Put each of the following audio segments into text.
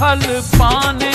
फल पाने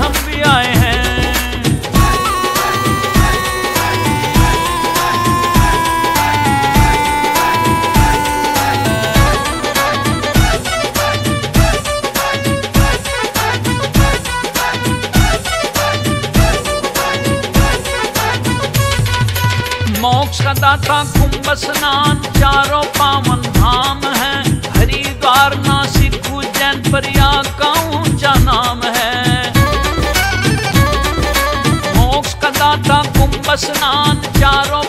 हम हैं। मोक्ष दाता कुंभ स्नान चारों पावन धाम है। दरिया का ऊँचा नाम है। मोक्ष का दाता कुंभ स्नान चारों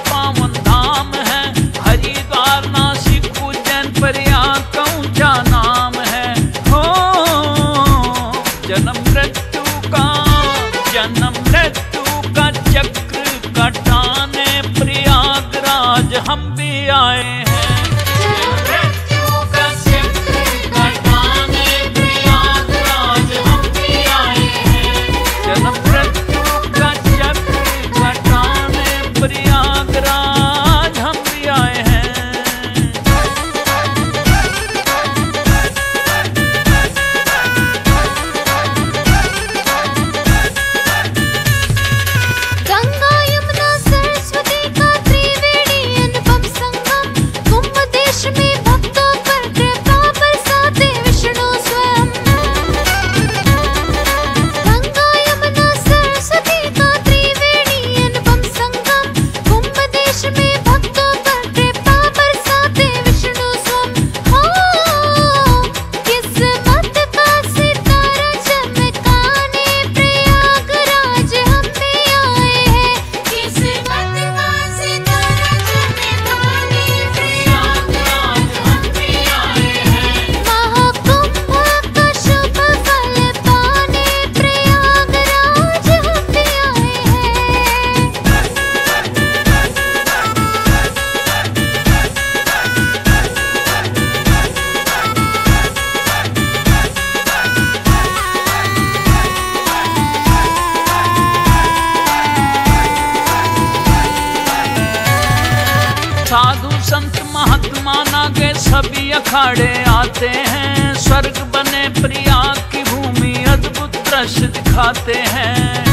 सभी अखाड़े आते हैं। स्वर्ग बने प्रिया की भूमि अद्भुत दृश्य दिखाते हैं।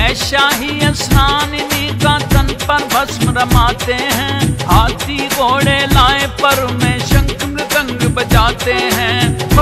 ऐसा ही स्नान का तन पर भस्म रमाते हैं। हाथी घोड़े लाए पर में शंख मृदंग बजाते हैं।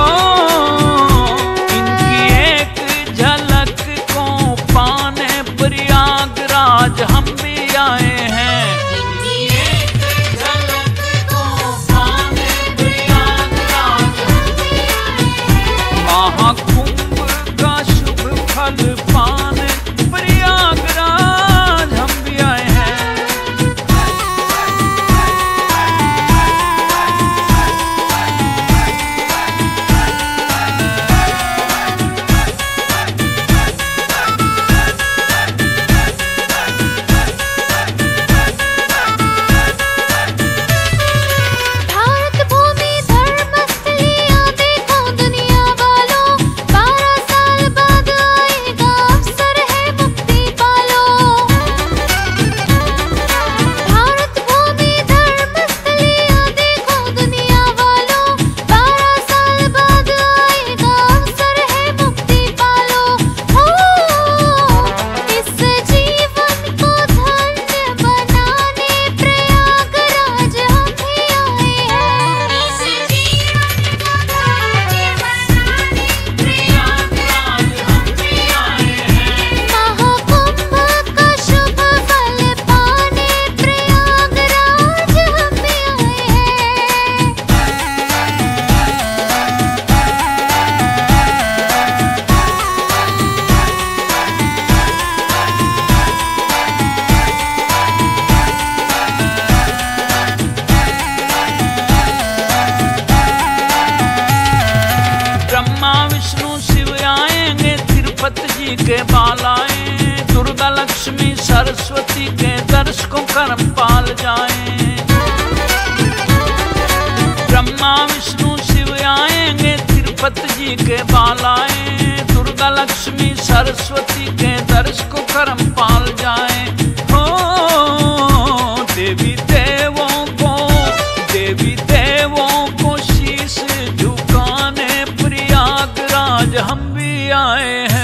सरस्वती के दर्श को कर्म पाल जाए। ब्रह्मा, विष्णु, शिव आएँगे, तिरुपति जी के बाल आए। दुर्गा, लक्ष्मी, सरस्वती के दर्श को कर्म पाल जाए। हो देवी देवों को, देवी देवों को शीश झुकाने प्रयागराज हम भी आए हैं।